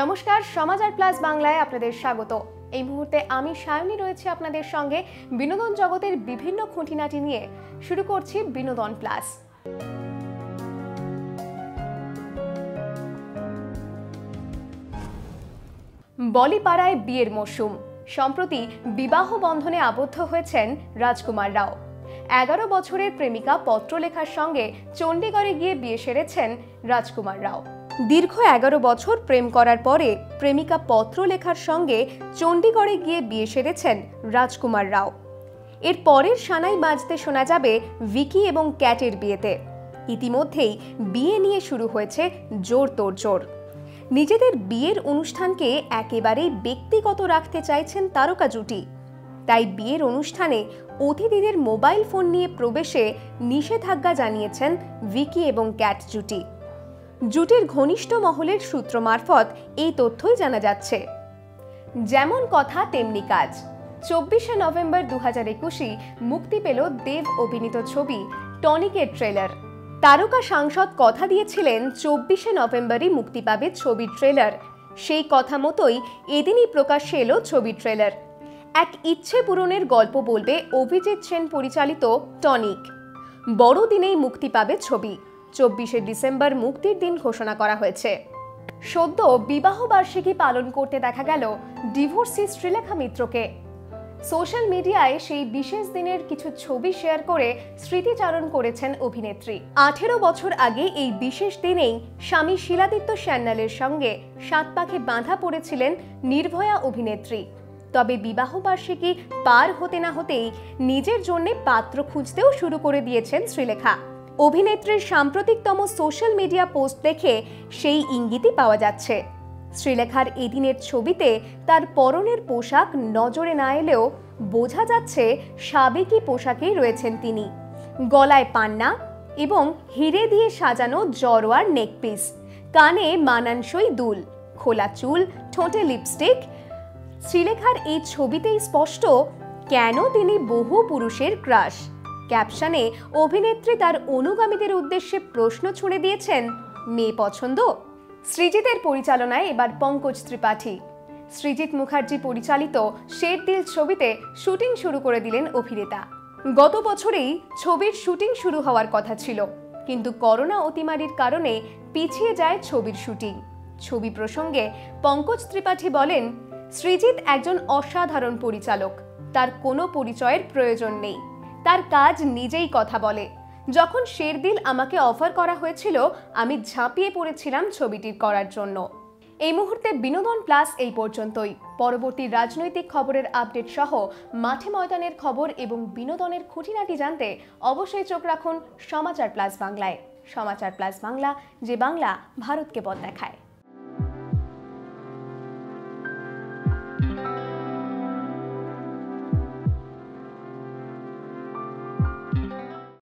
নমস্কার, সমাচার প্লাস বাংলায় আপনাদের স্বাগত। এই মুহূর্তে আমি সায়নী রয়েছে আপনাদের সঙ্গে বিনোদন জগতের বিভিন্ন খুঁটিনাটি নিয়ে। শুরু করছি বিনোদন প্লাস। বলিপাড়ায় বিয়ের মরশুম সম্প্রতি বিবাহ বন্ধনে আবদ্ধ হয়েছেন রাজকুমার রাও। এগারো বছরের প্রেমিকা পত্রলেখার সঙ্গে চণ্ডীগড়ে গিয়ে বিয়ে সেরেছেন রাজকুমার রাও। দীর্ঘ এগারো বছর প্রেম করার পরে প্রেমিকা পত্র লেখার সঙ্গে চণ্ডীগড়ে গিয়ে বিয়ে সেরেছেন রাজকুমার রাও। এর পরের সানাই বাজতে শোনা যাবে ভিকি এবং ক্যাটের বিয়েতে। ইতিমধ্যেই বিয়ে নিয়ে শুরু হয়েছে জোর তোড়জোড়। নিজেদের বিয়ের অনুষ্ঠানকে একেবারেই ব্যক্তিগত রাখতে চাইছেন তারকা জুটি। তাই বিয়ের অনুষ্ঠানে অতিথিদের মোবাইল ফোন নিয়ে প্রবেশে নিষেধাজ্ঞা জানিয়েছেন ভিকি এবং ক্যাট জুটি। জুটির ঘনিষ্ঠ মহলের সূত্র মারফত এই তথ্যই জানা যাচ্ছে। যেমন কথা, তেমনি কাজ। চব্বিশে নভেম্বর দু হাজার একুশে মুক্তি পেল দেব অভিনীত ছবি টনিকের ট্রেলার। তারকা সাংসদ কথা দিয়েছিলেন, চব্বিশে নভেম্বরই মুক্তি পাবে ছবির ট্রেলার। সেই কথা মতোই এদিনই প্রকাশ্যে এলো ছবির ট্রেলার। এক ইচ্ছে পূরণের গল্প বলবে অভিজিৎ সেন পরিচালিত টনিক। বড়দিনেই মুক্তি পাবে ছবি। চব্বিশে ডিসেম্বর মুক্তির দিন ঘোষণা করা হয়েছে। সদ্য বিবাহ বার্ষিকী পালন করতে দেখা গেল ডিভোর্সি শ্রীলেখা মিত্রকে। সোশ্যাল মিডিয়ায় সেই বিশেষ দিনের কিছু ছবি শেয়ার করে স্মৃতিচারণ করেছেন অভিনেত্রী। আঠেরো বছর আগে এই বিশেষ দিনেই স্বামী শিলাদিত্য স্যান্নালের সঙ্গে সাত পাখে বাঁধা পড়েছিলেন নির্ভয়া অভিনেত্রী। তবে বিবাহ বার্ষিকী পার হতে না হতেই নিজের জন্য পাত্র খুঁজতেও শুরু করে দিয়েছেন শ্রীলেখা। অভিনেত্রীর সাম্প্রতিকতম সোশ্যাল মিডিয়া পোস্ট দেখে সেই ইঙ্গিতই পাওয়া যাচ্ছে। শ্রীলেখার এদিনের ছবিতে তার পরনের পোশাক নজরে না এলেও বোঝা যাচ্ছে সাবেকি পোশাকেই রয়েছেন তিনি। গলায় পান্না এবং হিরে দিয়ে সাজানো জরোয়ার নেকপিস, কানে মানানসই দুল, খোলা চুল, ঠোঁটে লিপস্টিক। শ্রীলেখার এই ছবিতেই স্পষ্ট কেন তিনি বহু পুরুষের ক্রাশ। ক্যাপশনে অভিনেত্রী তার অনুগামীদের উদ্দেশ্যে প্রশ্ন ছুড়ে দিয়েছেন, মেয়ে পছন্দ? সৃজিতের পরিচালনায় এবার পঙ্কজ ত্রিপাঠী। সৃজিত মুখার্জি পরিচালিত শের দিল ছবিতে শুটিং শুরু করে দিলেন অভিনেতা। গত বছরেই ছবির শুটিং শুরু হওয়ার কথা ছিল, কিন্তু করোনা অতিমারির কারণে পিছিয়ে যায় ছবির শুটিং। ছবি প্রসঙ্গে পঙ্কজ ত্রিপাঠী বলেন, সৃজিত একজন অসাধারণ পরিচালক, তার কোনো পরিচয়ের প্রয়োজন নেই। তার কাজ নিজেই কথা বলে। যখন শেরদিল আমাকে অফার করা হয়েছিল, আমি ঝাঁপিয়ে পড়েছিলাম ছবিটির করার জন্য। এই মুহূর্তে বিনোদন প্লাস এই পর্যন্তই। পরবর্তী রাজনৈতিক খবরের আপডেট সহ মাঠে ময়দানের খবর এবং বিনোদনের খুঁটিনাটি জানতে অবশ্যই চোখ রাখুন সমাচার প্লাস বাংলায়। সমাচার প্লাস বাংলা, যে বাংলা ভারতকে পথ দেখায়